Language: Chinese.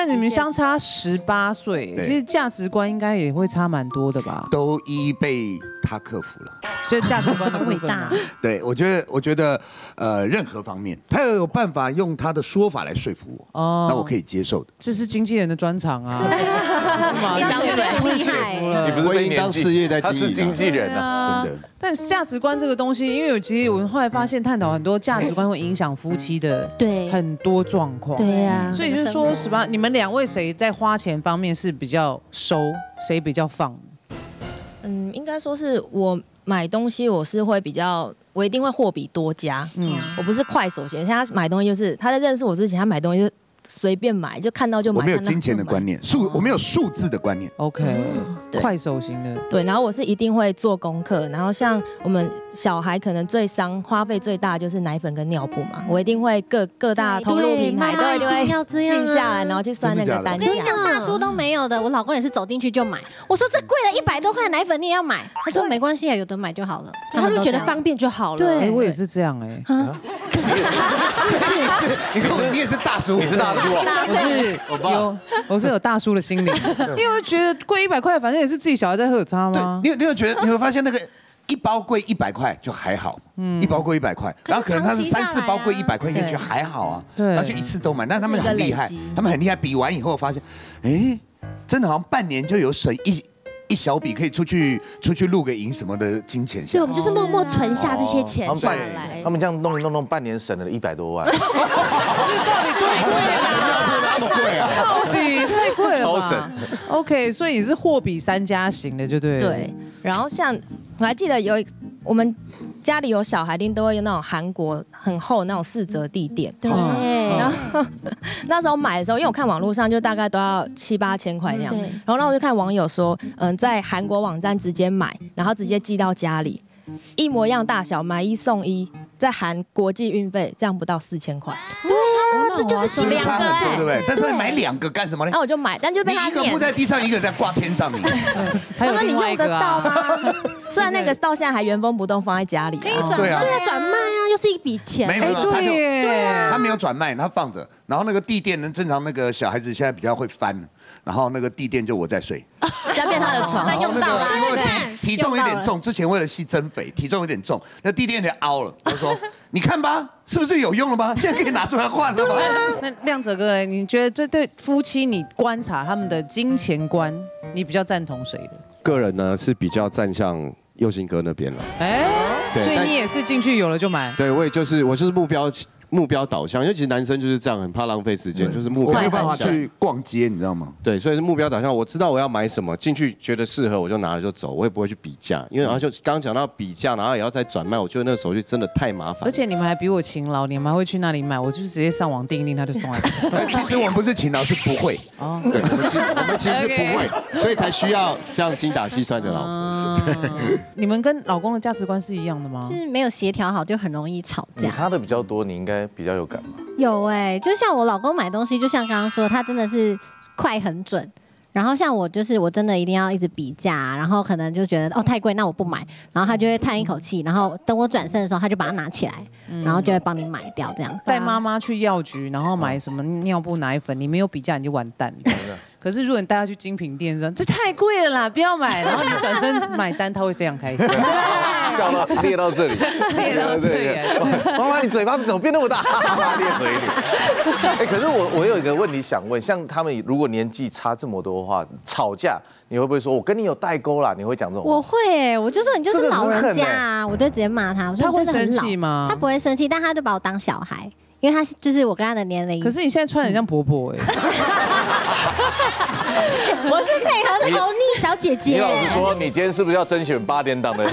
但你们相差十八岁，其实价值观应该也会差蛮多的吧？都一一被他克服了。所以价值观的部分伟大嘛，对，我觉得，我觉得，呃，任何方面，他要有办法用他的说法来说服我，哦那我可以接受的。这是经纪人的专长啊，是吗？要讲起来很厉害了你不是被年纪事业在他是经纪人啊。啊真的。但是价值观这个东西，因为我其实我们后来发现，探讨很多价值观会影响夫妻的对很多状况。对呀，所以就是说，十八，你们两位谁在花钱方面是比较收，谁比较放？嗯，应该说是我买东西，我是会比较，我一定会货比多家。嗯嗯，我不是快手型，像他买东西就是他在认识我之前，他买东西就随便买，就看到就买。我没有金钱的观念，数我没有数字的观念。OK，对快手型的，对，然后我是一定会做功课，然后像我们小孩可能最伤花费最大就是奶粉跟尿布嘛，我一定会各各大通路平台都一定要这会样啊记下来，然后去算那个单价我跟你。讲，大叔都没有的，我老公也是走进去就买。我说这贵了一百多块的奶粉你也要买，他说没关系啊，有的买就好了。他们就觉得方方便就好了。对哎，我也是这样哎，你是，你也是大叔，你是大叔啊，我是有我是有大叔的心灵，因为我觉得贵一百块，反正也是自己小孩在喝，有差对吗，你？有你有觉得你会发现那个一包贵一百块就还好，嗯。一包贵一百块，然后可能他是三四包贵一百块，你就觉得还好啊，对。然后就一次都买，但他们很厉害他们很厉害，比完以后发现，哎，真的好像半年就有省一一小笔可以出去出去露个营什么的金钱下对，我们就是默默存下这些钱下他们半来他。们这样弄一弄弄，半年省了一百多万，是到底多贵啊，那么贵啊？到底太贵了超省？OK，所以你是货比三家型的，就对。对，然后像我还记得有一我们家里有小孩，一定都会用那种韩国很厚那种四折地垫。对，然后 那时候买的时候，因为我看网络上就大概都要七八千块那样，对。然后那我就看网友说，嗯，在韩国网站直接买，然后直接寄到家里，一模一样大小，买一送一，在含国际运费，这样不到四千块。这就是是不是差很多，对不对？但是对买两个干什么呢那？我就买，但就被他一个铺。在地上，一个在挂天上，你还有他说你另外一个用得到啊，吗？虽然那个到现在还原封不动放在家里、啊，可以转对啊对啊，转卖是一笔钱。没有，他有他对就，他没有转卖，他放着。然后那个地垫呢，正常那个小孩子现在比较会翻，然后那个地垫就我在睡。这样变他的床。那用到了因为对体体重有点重，之前为了吸增肥，体重有点重，那地垫就凹了。他说：“ 你看吧，是不是有用了吧？现在可以拿出来换了吧？” 那亮哲哥嘞，你觉得这对夫妻你观察他们的金钱观，你比较赞同谁的？个人呢是比较站向右心哥那边了。哎，所以你也是进去有了就买。对，我也就是我就是目标目标导向，因为其实男生就是这样，很怕浪费时间，就是目标我没有办法。去逛街，你知道吗？对，所以是目标导向。我知道我要买什么，进去觉得适合我就拿了就走，我也不会去比价，因为然后就刚刚讲到比价，然后也要再转卖，我觉得那个手续真的太麻烦。而且你们还比我勤劳，你们还会去那里买，我就是直接上网订一订，他就送来。呃 其实我们不是勤劳，是不会。哦，对，我们其实我们其实 不会，所以才需要这样精打细算的老婆。嗯，你们跟老公的价值观是一样的吗就？是没有协调好，就很容易吵架你。差的比较多，你应该比较有感吧？有哎、就像我老公买东西，就像刚刚说，他真的是快很准。然后像我就是我真的一定要一直比价，然后可能就觉得哦太贵，那我不买。然后他就会叹一口气，然后等我转身的时候，他就把它拿起来，然后就会帮你买掉这样。带妈妈去药局，然后买什么尿布、奶粉，你没有比价你就完蛋。可是如果你带他去精品店说这太贵了啦，不要买，然后你转身买单，他会非常开心。笑到裂到这里，裂到这里妈妈，你嘴巴怎么变那么大？裂嘴里。哎，可是我我有一个问题想问，像他们如果年纪差这么多的话，吵架你会不会说我跟你有代沟啦？你会讲这种话？我会哎、我就说你就是老人家啊，我就直接骂他，我说他会生气吗他？不会生气，但他就把我当小孩，因为他就是我跟他的年龄。可是你现在穿得很像婆婆哎，我是配合的欧尼小姐姐。你老实说，你今天是不是要甄选八点档的